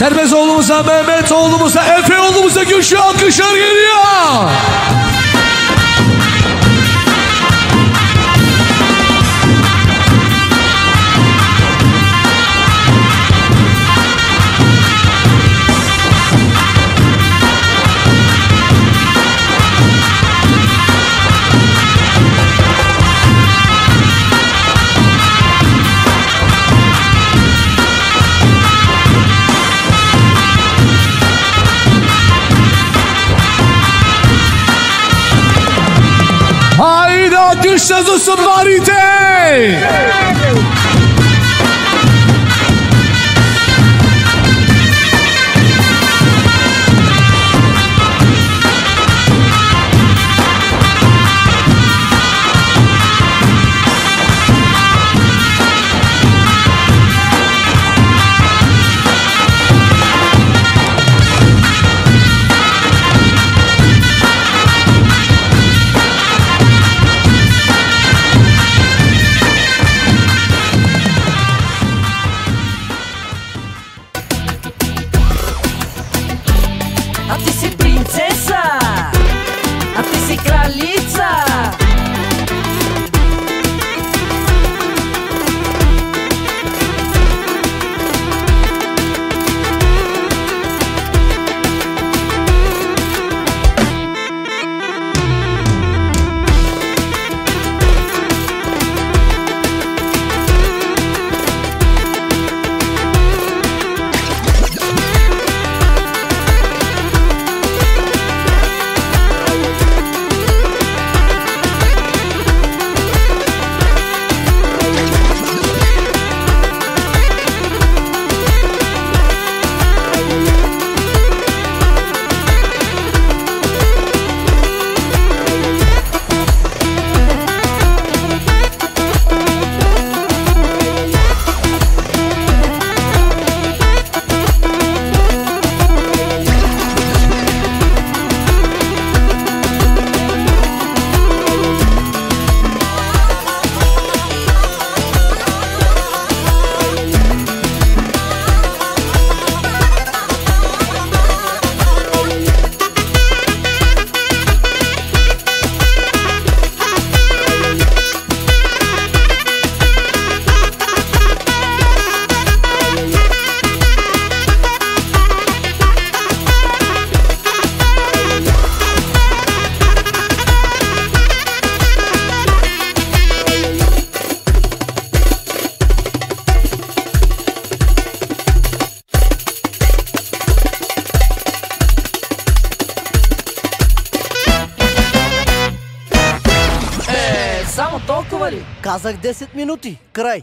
Serbest oğlumuza, Mehmet oğlumuza, Efe oğlumuza güçlü alkışlar geliyor. Türk sazı sunvar idi. Толкова ли? Казах 10 минути. Край.